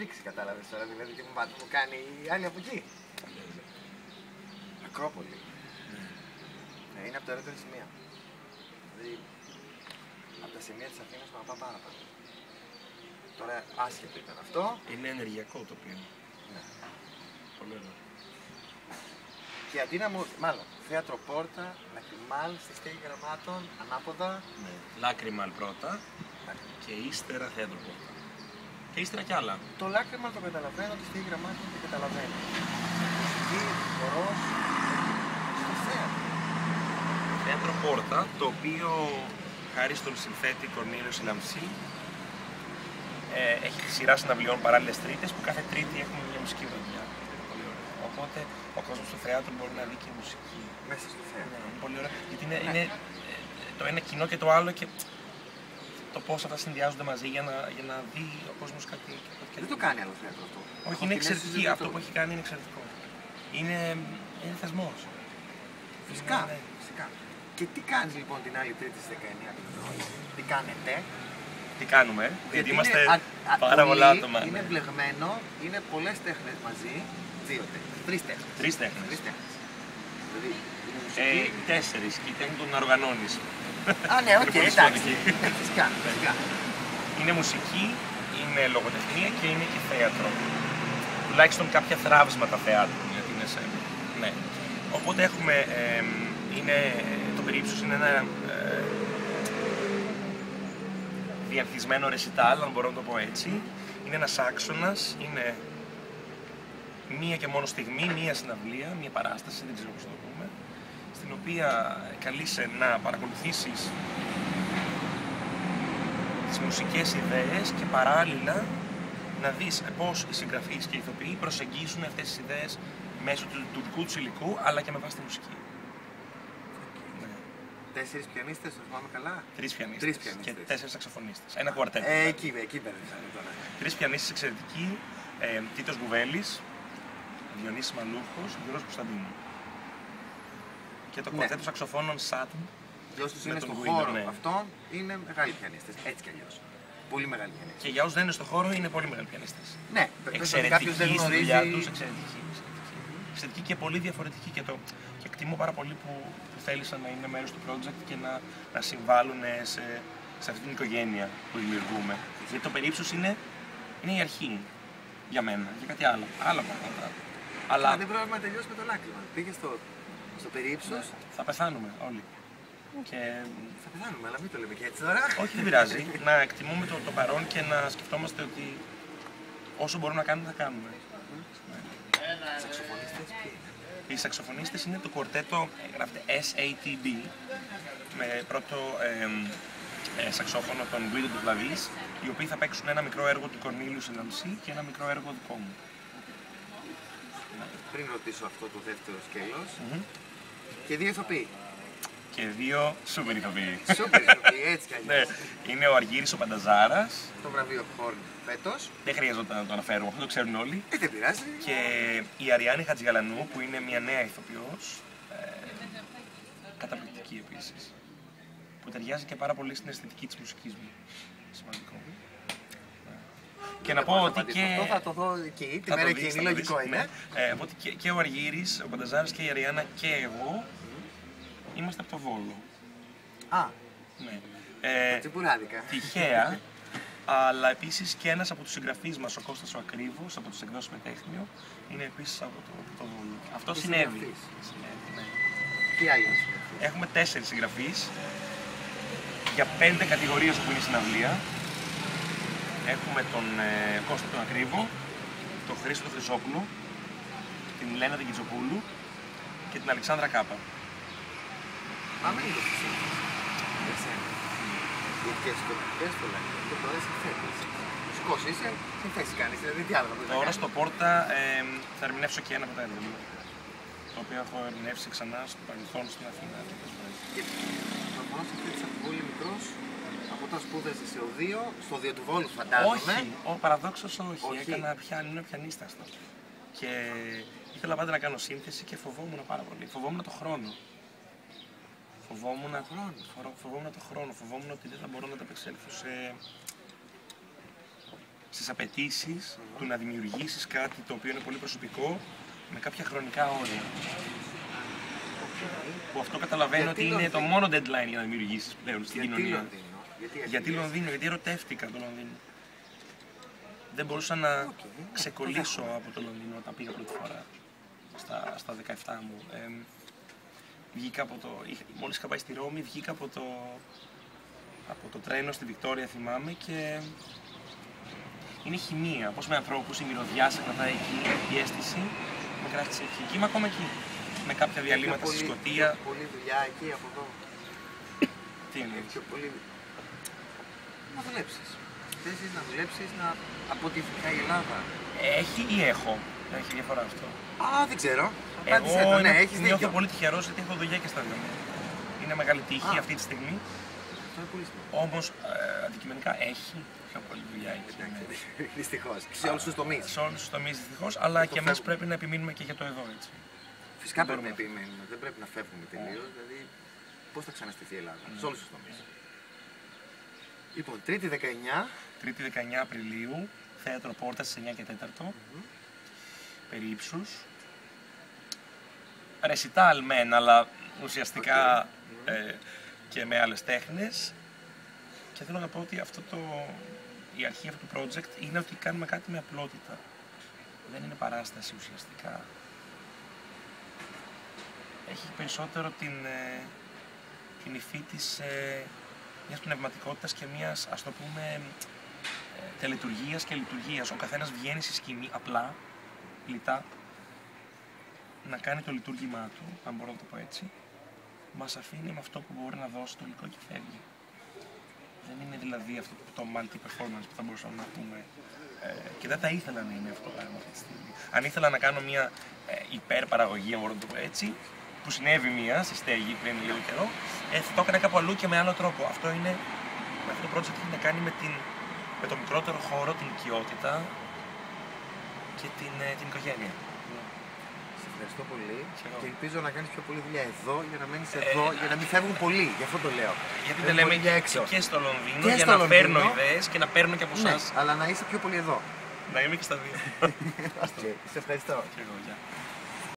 τρίξει, κατάλαβες τώρα. Δηλαδή τι μου, πα- μου κάνει η άλλη από εκεί. Ακρόπολη. Ναι, είναι από τα ωραίτερα σημεία. Δηλαδή, από τα σημεία της Αθήνας που αγαπά πάρα πολύ. Τώρα, άσχετο ήταν αυτό. Είναι ενεργειακό το οποίο. Ναι. Πολύ ωραίο. Και αντί να μου. Μάλλον, θέατρο πόρτα, λακριμάλ, στη στέγη γραμμάτων, ανάποδα. Ναι. Λάκρυμαλ πρώτα και ύστερα θέατρο πόρτα. Και ύστερα κι άλλα. Το λάκρυμα το καταλαβαίνω, τη στέγη γραμμάτων δεν καταλαβαίνω. Μουσική, χορός, στο θέατρο. Θέατρο Πόρτα, το οποίο χάρη στον συνθέτη Κορνίλιο Σιλαμψή ε, έχει σειρά συναυλιών παράλληλες τρίτες που κάθε Τρίτη έχουμε μια μουσική βραδιά. Είναι πολύ ωραίο. Οπότε ο κόσμος στο θέατρο μπορεί να δει και μουσική. Μέσα στο θέατρο. Ναι, είναι πολύ ωραίο. Γιατί είναι, Ναι. είναι ε, το ένα κοινό και το άλλο και το πώς αυτά συνδυάζονται μαζί για να, για να δει ο κόσμος κάτι. κάτι Δεν το κάνει άλλος θέατρο αυτό. Όχι, Έχω είναι την αίσθηση εξαιρετική. ότι Αυτό το- που έχει κάνει είναι εξαιρετικό. Είναι, είναι θεσμός. Φυσικά, Ναι, ναι. φυσικά. Και τι κάνεις λοιπόν την άλλη Τρίτη στις 19 του μηνό, τι κάνετε; Τι κάνουμε, γιατί είναι είμαστε α- α- πάρα πολλά πολύ, άτομα. Είναι μπλεγμένο, είναι πολλές τέχνες μαζί. Δύο τέχνες. Τρεις τέχνες. Τρεις τέχνες. Τρεις τέχνες. Δηλαδή είναι Ε, μουσική. Τέσσερις και η τέχνη του να οργανώνεις. Α, ναι, οκ, πολύ εντάξει. σημαντική. Φυσικά, φυσικά. Είναι μουσική, είναι λογοτεχνία και είναι και θέατρο. Τουλάχιστον κάποια θραύσματα θεάτρου. Γιατί είναι σε... ναι. Οπότε έχουμε. ε, είναι, το Περί Ύψους είναι ένα ε, διανθισμένο ρεσιτάλ, αν μπορώ να το πω έτσι. Είναι ένας άξονας, είναι μία και μόνο στιγμή, μία συναυλία, μία παράσταση, δεν ξέρω πώς να το πούμε, στην οποία καλείσαι να παρακολουθήσεις τις μουσικές ιδέες και παράλληλα να δεις πώς οι συγγραφείς και οι ηθοποιοί προσεγγίζουν αυτές τις ιδέες μέσω του, του δικού τους υλικού αλλά και με βάση τη μουσική. Ναι. Τέσσερις πιανίστες, το θυμάμαι καλά; Τρεις πιανίστες, Τρεις πιανίστες. και τέσσερις σαξοφωνίστες. Ένα κουαρτέτο. Ε, εκεί, εκεί μπερδεύαμε τώρα. Τρεις πιανίστες εξαιρετικοί, ε, Τίτος Γουβέλης, Διονύσης Μαλούχος, Γιώργος Κωνσταντίνου. Και το Ναι. κουαρτέτο σαξοφώνων Σάτν, Για όσους Με είναι τον στον Guido, χώρο ναι. αυτών, είναι μεγάλοι πιανίστες. Έτσι κι αλλιώς. Πολύ μεγάλοι πιανίστες. και για όσους δεν είναι στο χώρο είναι πολύ μεγάλοι πιανίστες. Ναι, κάποιο Εξαιρετική δεν στη γνωρίζει. δουλειά τους, εξαιρετική. εξαιρετική. Εξαιρετική και πολύ διαφορετική και, το, και εκτιμώ πάρα πολύ που, που θέλησαν να είναι μέρος του project και να, να συμβάλλουν σε, σε αυτή την οικογένεια που δημιουργούμε. Γιατί το περίψους είναι, είναι η αρχή για μένα, για κάτι άλλο. Άλλα πράγματα. Αλλά Αλλά δεν πρόλαβε να τελειώσει με το λάκρυμα. Πήγε στο, στο περίψο. θα πεθάνουμε όλοι. Και Θα πεθάνουμε, αλλά μην το λέμε και έτσι τώρα. όχι δεν πειράζει, να εκτιμούμε το, το παρόν και να σκεφτόμαστε ότι όσο μπορούμε να κάνουμε θα κάνουμε. Σαξοφωνίστες ποιοι είναι; Οι σαξοφωνίστες είναι το κουαρτέτο, ε, γράφεται SATB, με πρώτο εμ, ε, σαξόφωνο τον Guido του Βλαβής, οι οποίοι θα παίξουν ένα μικρό έργο του Κορνίλιου Σιλαμψή και ένα μικρό έργο δικό μου. Πριν ρωτήσω αυτό το δεύτερο σκέλος. Μμμ. Και δύο ηθοποιοί. Και δύο σούπερ ηθοποιοί. Σούπερ ηθοποιοί, έτσι κι ναι, αλλιώ. είναι ο Αργύρης ο Πανταζάρας, Το βραβείο Χόρν φέτος. δεν χρειάζεται να το αναφέρουμε, αυτό το ξέρουν όλοι. Ε, δεν πειράζει. Και η Αριάννη Χατζηγαλανού, που είναι μια νέα ηθοποιός, ε, καταπληκτική επίσης, που ταιριάζει και πάρα πολύ στην αισθητική της μουσικής μου. Σημαντικό. Ναι. Και να Δεν πω μπορώ ότι απαντήσω και... Αυτό θα το δω εκεί, τη θα μέρα το δεις, εκείνη, θα το δεις, λογικό είναι. ναι. Ε, οπότε και, και ο Αργύρης, ο Πανταζάρης και η Αριάννα και εγώ είμαστε από το Βόλο. Α, Ναι. Ε, τσιμπουράδικα. τυχαία, αλλά επίσης και ένας από τους συγγραφείς μας, ο Κώστας ο Ακρίβο, από τι εκδόσεις Μετέχνιο, είναι επίσης από το, από το Βόλο. Αυτό Τι συνέβη. συγγραφείς; Συνέβη, ναι. Τι άλλοι είναι συγγραφείς; Έχουμε τέσσερις συγγραφείς για πέντε κατηγορίες που είναι η συναυλία. Έχουμε τον ε, Κώστα τον Ακρίβο, τον Χρήστο τον Χρυσόπουλο, την Λένα την Κιτσοπούλου και την Αλεξάνδρα Κάπα. Πάμε λίγο στη σύμφωση. Για σένα. Γιατί και στο πες το λέμε, και τώρα συνθέτεις. Μουσικός είσαι, συνθέσεις κάνεις, δηλαδή τι άλλο θα μπορείς να Τώρα κάνεις. στο Πόρτα ε, θα ερμηνεύσω και ένα από τα έργα μου. Το οποίο έχω ερμηνεύσει ξανά στο παρελθόν στην Αθήνα. αρκετές φορές. Και προφανώς συνθέτεις από πολύ μικρός, από όταν σπούδασες σε οδείο, στο οδείο του Βόλου φαντάζομαι. Όχι, ο παραδόξως όχι. Όχι. Έκανα πιάνο, είναι πιανίσταστο. Και ήθελα πάντα να κάνω σύνθεση και φοβόμουν πάρα πολύ. Φοβόμουν το χρόνο. Φοβόμουν, φορο- φοβόμουν το χρόνο, φοβόμουν ότι δεν θα μπορώ να ανταπεξέλθω σε, στις απαιτήσεις του να δημιουργήσεις κάτι το οποίο είναι πολύ προσωπικό με κάποια χρονικά όρια. Που αυτό καταλαβαίνω Γιατί ότι είναι το Λονδίνο; μόνο deadline για να δημιουργήσεις πλέον στην Γιατί κοινωνία. Λονδίνο, γιατί Γιατί έφυγες; Λονδίνο, γιατί ερωτεύτηκα το Λονδίνο. Δεν μπορούσα να Οκ, ναι, ξεκολλήσω το δέχομαι. από το Λονδίνο όταν πήγα πρώτη φορά στα, στα 17 μου. Εμ, βγήκα από το, είχα- μόλις είχα πάει στη Ρώμη, βγήκα από το, από το τρένο στη Βικτόρια θυμάμαι και είναι χημεία. Πώς με ανθρώπους η μυρωδιά σε κρατάει εκεί, η αίσθηση με κράτησε εκεί. Και είμαι ακόμα εκεί. Με κάποια διαλύματα στη Πιο πολύ- Σκωτία. πιο Πολύ δουλειά εκεί από εδώ. Τι είναι. Έχει πιο πολύ. Να δουλέψεις. Θέσει να δουλέψεις να... από ό,τι φυσικά η Ελλάδα. Έχει ή έχω; Έχει διαφορά αυτό. Α, δεν ξέρω. Απάντησέ Εγώ το, ναι, είναι- έχεις νιώθω δίκιο. πολύ τυχερός γιατί έχω δουλειά και στα δύο μέρη. Είναι μεγάλη τύχη Α. αυτή τη στιγμή. Αυτό είναι πολύ σημαντικό. Όμως αντικειμενικά έχει πιο πολύ δουλειά εκεί. ναι. Δυστυχώς. Σε όλους τους τομείς. Σε όλους τους τομείς δυστυχώς, αλλά το και εμεί φεύγουμε. πρέπει να επιμείνουμε και για το εδώ έτσι. Φυσικά πρέπει να μπορούμε. επιμένουμε. Δεν πρέπει να φεύγουμε τελείως. Δηλαδή, πώς θα ξαναστηθεί η Ελλάδα; Σε όλους τους τομείς. Λοιπόν, Τρίτη 19. Τρίτη 19 Απριλίου, θέατρο Πόρτας στι 9 και 4. Περί ύψους. Ρεσιτάλ μεν, αλλά ουσιαστικά ε, και με άλλες τέχνες. Και θέλω να πω ότι αυτό το, η αρχή αυτού του project είναι ότι κάνουμε κάτι με απλότητα. Δεν είναι παράσταση ουσιαστικά. Έχει περισσότερο την, ε, την υφή της ε, μιας πνευματικότητας και μιας, ας το πούμε, ε, τελετουργίας και λειτουργίας. Ο καθένας βγαίνει στη σκηνή απλά, λιτά, να κάνει το λειτουργήμά του, αν μπορώ να το πω έτσι. Μας αφήνει με αυτό που μπορεί να δώσει το υλικό και φεύγει. Δεν είναι δηλαδή αυτό το multi-performance που θα μπορούσαμε να πούμε. Ε, και δεν θα ήθελα να είναι αυτό το πράγμα αυτή τη στιγμή. Αν ήθελα να κάνω μια ε, υπερπαραγωγή, αν μπορώ να το πω έτσι, που συνέβη μία στη στέγη πριν λίγο καιρό, ε, θα το έκανα κάπου αλλού και με άλλο τρόπο. Αυτό είναι, αυτό το project έχει να κάνει με, την, με το μικρότερο χώρο, την οικειότητα και την, ε, την οικογένεια. Σε ευχαριστώ πολύ Και εγώ. και ελπίζω να κάνεις πιο πολύ δουλειά εδώ για να μένει εδώ, για να μην φεύγουν πολλοί. Γι' αυτό το λέω. Γιατί Δεν δεν λέμε μπορεί για έξω. και στο Λονδίνο Και για στο να Λονδίνο. παίρνω ιδέες και να παίρνω και από Ναι, εσάς. αλλά να είσαι πιο πολύ εδώ. Να είμαι και στα δύο. Okay. Σε ευχαριστώ. Και εγώ, γεια.